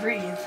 breathe.